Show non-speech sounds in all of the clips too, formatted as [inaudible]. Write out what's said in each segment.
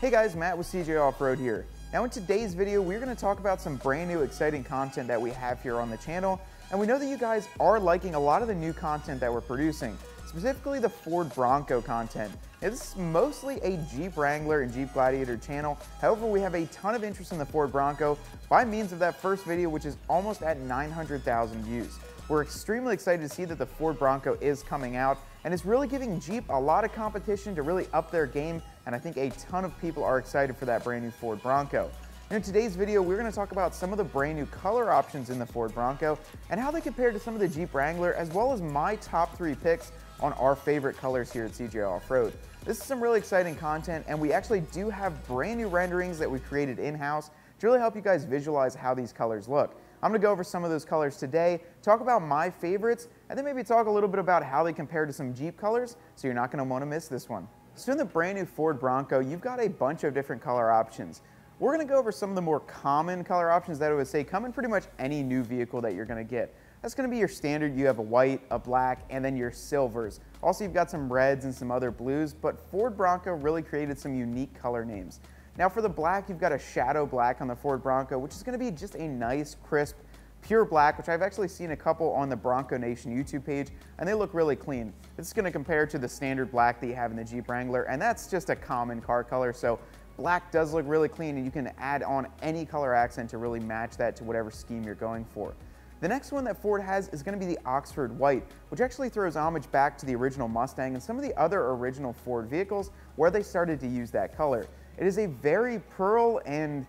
Hey guys, Matt with CJ Off-Road here. Now in today's video, we're gonna talk about some brand new exciting content that we have here on the channel. And we know that you guys are liking a lot of the new content that we're producing, specifically the Ford Bronco content. This is mostly a Jeep Wrangler and Jeep Gladiator channel. However, we have a ton of interest in the Ford Bronco by means of that first video, which is almost at 900,000 views. We're extremely excited to see that the Ford Bronco is coming out, and it's really giving Jeep a lot of competition to really up their game, and I think a ton of people are excited for that brand new Ford Bronco. In today's video, we're going to talk about some of the brand new color options in the Ford Bronco and how they compare to some of the Jeep Wrangler, as well as my top three picks on our favorite colors here at CJ Off-Road. This is some really exciting content, and we actually do have brand new renderings that we created in-house to really help you guys visualize how these colors look. I'm gonna go over some of those colors today, talk about my favorites, and then maybe talk a little bit about how they compare to some Jeep colors, so you're not gonna wanna miss this one. So in the brand new Ford Bronco, you've got a bunch of different color options. We're gonna go over some of the more common color options that I would say come in pretty much any new vehicle that you're gonna get. That's gonna be your standard, you have a white, a black, and then your silvers. Also, you've got some reds and some other blues, but Ford Bronco really created some unique color names. Now for the black, you've got a shadow black on the Ford Bronco, which is gonna be just a nice, crisp, pure black, which I've actually seen a couple on the Bronco Nation YouTube page, and they look really clean. Is gonna compare to the standard black that you have in the Jeep Wrangler, and that's just a common car color, so black does look really clean, and you can add on any color accent to really match that to whatever scheme you're going for. The next one that Ford has is going to be the Oxford White, which actually throws homage back to the original Mustang and some of the other original Ford vehicles where they started to use that color. It is a very pearl and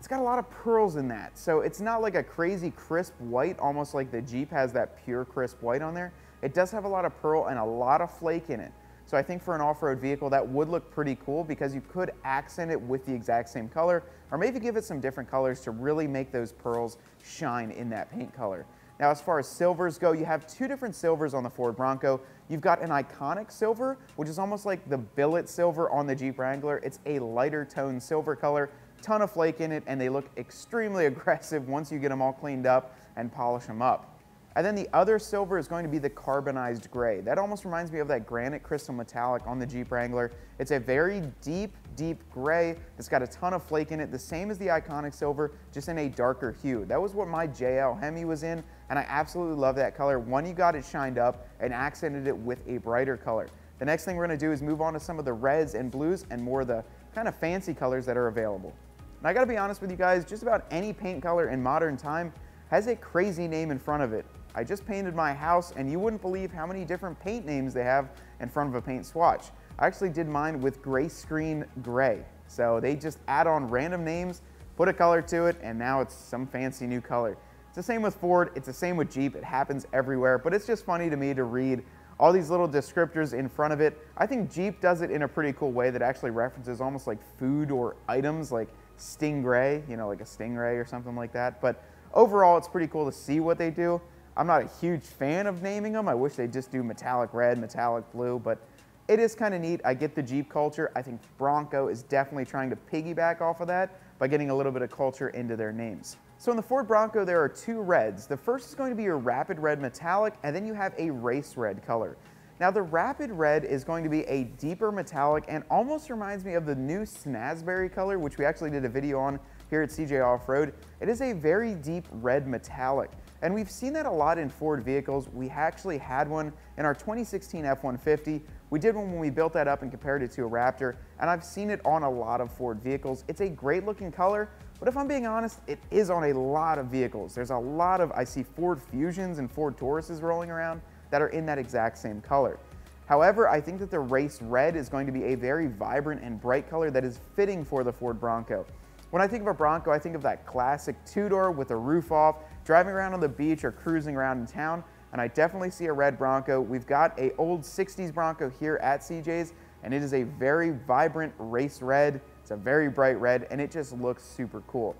it's got a lot of pearls in that. So it's not like a crazy crisp white, almost like the Jeep has that pure crisp white on there. It does have a lot of pearl and a lot of flake in it. So I think for an off-road vehicle that would look pretty cool because you could accent it with the exact same color or maybe give it some different colors to really make those pearls shine in that paint color. Now, as far as silvers go, you have two different silvers on the Ford Bronco. You've got an iconic silver, which is almost like the billet silver on the Jeep Wrangler. It's a lighter tone silver color, ton of flake in it, and they look extremely [laughs] aggressive once you get them all cleaned up and polish them up. And then the other silver is going to be the carbonized gray. That almost reminds me of that granite crystal metallic on the Jeep Wrangler. It's a very deep, deep gray that's got a ton of flake in it, the same as the iconic silver, just in a darker hue. That was what my JL Hemi was in, and I absolutely love that color. One, you got it shined up and accented it with a brighter color. The next thing we're gonna do is move on to some of the reds and blues and more of the kind of fancy colors that are available. And I gotta be honest with you guys, just about any paint color in modern time has a crazy name in front of it. I just painted my house and you wouldn't believe how many different paint names they have in front of a paint swatch. I actually did mine with gray screen gray. So they just add on random names, put a color to it, and now it's some fancy new color. It's the same with Ford, it's the same with Jeep, it happens everywhere, but it's just funny to me to read all these little descriptors in front of it. I think Jeep does it in a pretty cool way that actually references almost like food or items like Stingray, you know, like a Stingray or something like that. But overall, it's pretty cool to see what they do. I'm not a huge fan of naming them. I wish they'd just do metallic red, metallic blue, but it is kind of neat. I get the Jeep culture. I think Bronco is definitely trying to piggyback off of that by getting a little bit of culture into their names. So in the Ford Bronco, there are two reds. The first is going to be your Rapid Red Metallic, and then you have a Race Red color. Now the Rapid Red is going to be a deeper metallic and almost reminds me of the new Snazzberry color, which we actually did a video on here at CJ Off-Road. It is a very deep red metallic. And we've seen that a lot in Ford vehicles. We actually had one in our 2016 F-150. We did one when we built that up and compared it to a Raptor, and I've seen it on a lot of Ford vehicles. It's a great looking color, but if I'm being honest, it is on a lot of vehicles. There's a lot of, I see Ford Fusions and Ford Tauruses rolling around that are in that exact same color. However, I think that the race red is going to be a very vibrant and bright color that is fitting for the Ford Bronco. When I think of a Bronco, I think of that classic two-door with the roof off, driving around on the beach or cruising around in town, and I definitely see a red Bronco. We've got a old 60s Bronco here at CJ's, and it is a very vibrant race red. It's a very bright red, and it just looks super cool.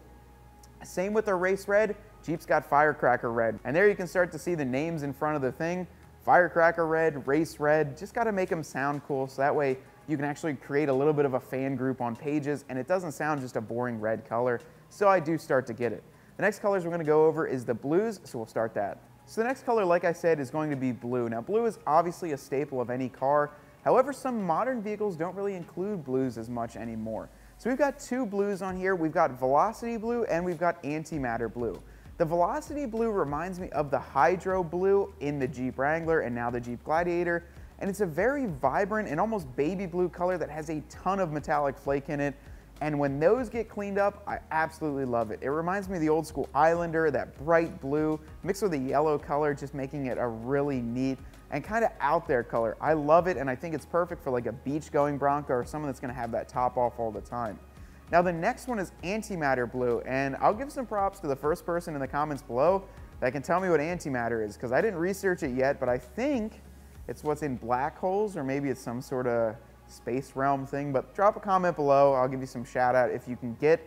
Same with the race red, Jeep's got Firecracker red, and there you can start to see the names in front of the thing. Firecracker red, race red, just gotta make them sound cool so that way you can actually create a little bit of a fan group on pages and it doesn't sound just a boring red color. So I do start to get it. The next colors we're gonna go over is the blues, so we'll start that. So the next color, like I said, is going to be blue. Now blue is obviously a staple of any car. However, some modern vehicles don't really include blues as much anymore. So we've got two blues on here. We've got Velocity Blue and we've got Antimatter Blue. The Velocity Blue reminds me of the Hydro Blue in the Jeep Wrangler and now the Jeep Gladiator. And it's a very vibrant and almost baby blue color that has a ton of metallic flake in it. And when those get cleaned up, I absolutely love it. It reminds me of the old school Islander, that bright blue mixed with a yellow color, just making it a really neat and kind of out there color. I love it and I think it's perfect for like a beach going Bronco or someone that's gonna have that top off all the time. Now the next one is antimatter blue, and I'll give some props to the first person in the comments below that can tell me what antimatter is, because I didn't research it yet, but I think it's what's in black holes, or maybe it's some sort of space realm thing, but drop a comment below. I'll give you some shout out if you can get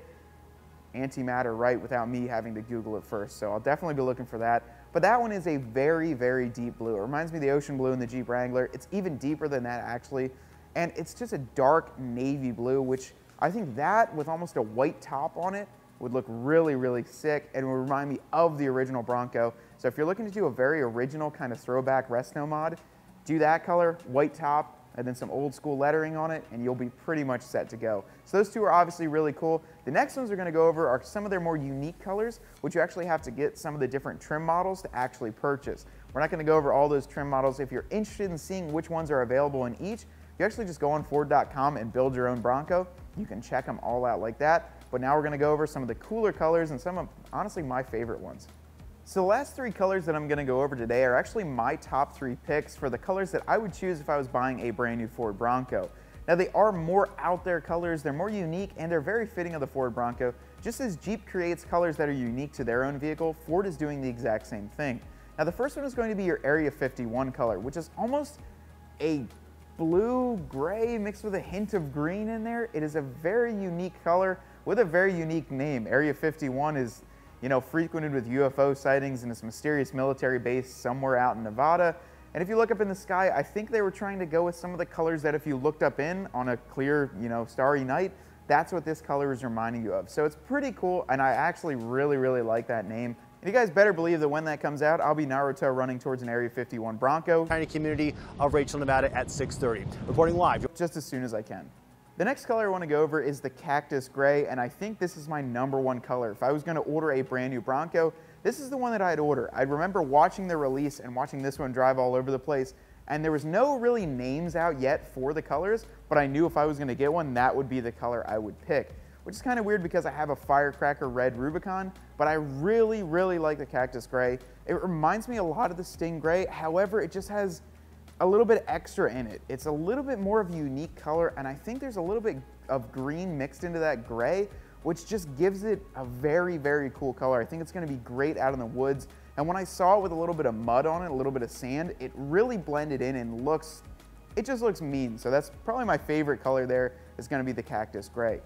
antimatter right without me having to Google it first. So I'll definitely be looking for that. But that one is a very, very deep blue. It reminds me of the ocean blue in the Jeep Wrangler. It's even deeper than that actually. And it's just a dark navy blue, which I think that with almost a white top on it would look really, really sick and would remind me of the original Bronco. So if you're looking to do a very original kind of throwback resto mod, do that color, white top, and then some old school lettering on it, and you'll be pretty much set to go. So those two are obviously really cool. The next ones we're gonna go over are some of their more unique colors, which you actually have to get some of the different trim models to actually purchase. We're not gonna go over all those trim models. If you're interested in seeing which ones are available in each, you actually just go on Ford.com and build your own Bronco. You can check them all out like that. But now we're gonna go over some of the cooler colors and some of, honestly, my favorite ones. So the last three colors that I'm gonna go over today are actually my top three picks for the colors that I would choose if I was buying a brand new Ford Bronco. Now they are more out there colors, they're more unique, and they're very fitting of the Ford Bronco. Just as Jeep creates colors that are unique to their own vehicle, Ford is doing the exact same thing. Now the first one is going to be your Area 51 color, which is almost a blue, gray, mixed with a hint of green in there. It is a very unique color with a very unique name. Area 51 is, you know, frequented with UFO sightings in this mysterious military base somewhere out in Nevada. And if you look up in the sky, I think they were trying to go with some of the colors that if you looked up in on a clear, you know, starry night, that's what this color is reminding you of. So it's pretty cool, and I actually really, really like that name. And you guys better believe that when that comes out, I'll be Naruto running towards an Area 51 Bronco. Tiny community of Rachel, Nevada at 6.30. Reporting live. Just as soon as I can. The next color I want to go over is the Cactus Gray, and I think this is my number one color. If I was going to order a brand new Bronco, this is the one that I'd order. I remember watching the release and watching this one drive all over the place, and there was no really names out yet for the colors, but I knew if I was going to get one, that would be the color I would pick which is kind of weird because I have a Firecracker Red Rubicon, but I really, really like the Cactus Gray. It reminds me a lot of the Sting Gray, however, it just has a little bit extra in it. It's a little bit more of a unique color, and I think there's a little bit of green mixed into that gray, which just gives it a very, very cool color. I think it's gonna be great out in the woods. And when I saw it with a little bit of mud on it, a little bit of sand, it really blended in and looks, it just looks mean. So that's probably my favorite color there is gonna be the Cactus Gray.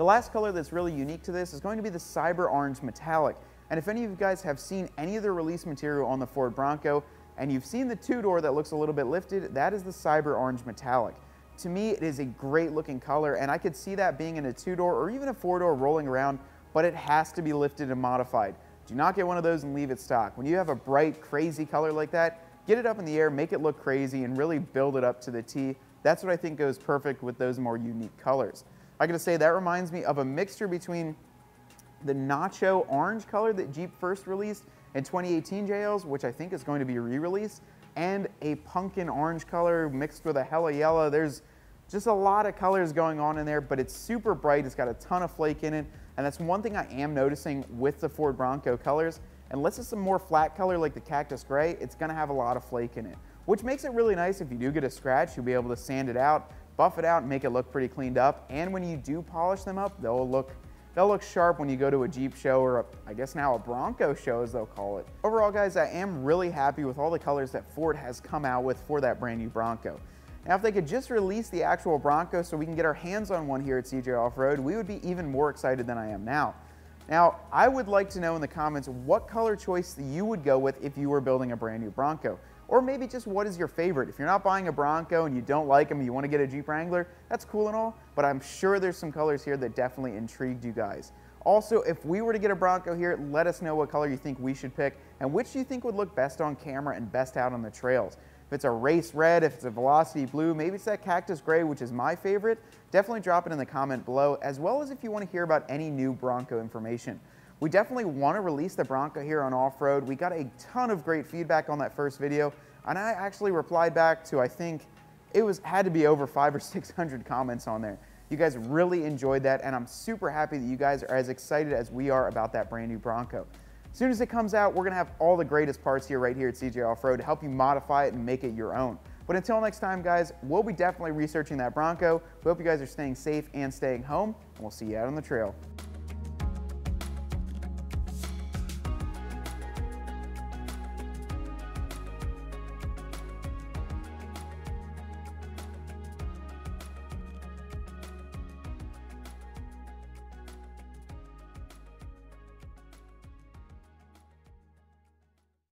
The last color that's really unique to this is going to be the Cyber Orange Metallic. And if any of you guys have seen any of the release material on the Ford Bronco, and you've seen the two-door that looks a little bit lifted, that is the Cyber Orange Metallic. To me, it is a great looking color, and I could see that being in a two-door or even a four-door rolling around, but it has to be lifted and modified. Do not get one of those and leave it stock. When you have a bright, crazy color like that, get it up in the air, make it look crazy, and really build it up to the T. That's what I think goes perfect with those more unique colors. I gotta say, that reminds me of a mixture between the Nacho orange color that Jeep first released in 2018 JLs, which I think is going to be re-released, and a pumpkin orange color mixed with a Hellayella. There's just a lot of colors going on in there, but it's super bright. It's got a ton of flake in it. And that's one thing I am noticing with the Ford Bronco colors. Unless it's a more flat color like the Cactus Gray, it's gonna have a lot of flake in it, which makes it really nice if you do get a scratch, you'll be able to sand it out buff it out and make it look pretty cleaned up. And when you do polish them up, they'll look they'll look sharp when you go to a Jeep show or a, I guess now a Bronco show as they'll call it. Overall guys, I am really happy with all the colors that Ford has come out with for that brand new Bronco. Now if they could just release the actual Bronco so we can get our hands on one here at CJ Off-Road, we would be even more excited than I am now. Now, I would like to know in the comments what color choice you would go with if you were building a brand new Bronco. Or maybe just what is your favorite? If you're not buying a Bronco and you don't like them, you want to get a Jeep Wrangler, that's cool and all, but I'm sure there's some colors here that definitely intrigued you guys. Also, if we were to get a Bronco here, let us know what color you think we should pick and which you think would look best on camera and best out on the trails. If it's a race red, if it's a velocity blue, maybe it's that cactus gray, which is my favorite, definitely drop it in the comment below, as well as if you want to hear about any new Bronco information. We definitely want to release the Bronco here on off-road. We got a ton of great feedback on that first video, and I actually replied back to, I think, it was had to be over five or [laughs] 600 comments on there. You guys really enjoyed that, and I'm super happy that you guys are as excited as we are about that brand new Bronco. As soon as it comes out, we're gonna have all the greatest parts here right here at CJ Off-Road to help you modify it and make it your own. But until next time, guys, we'll be definitely researching that Bronco. We hope you guys are staying safe and staying home, and we'll see you out on the trail.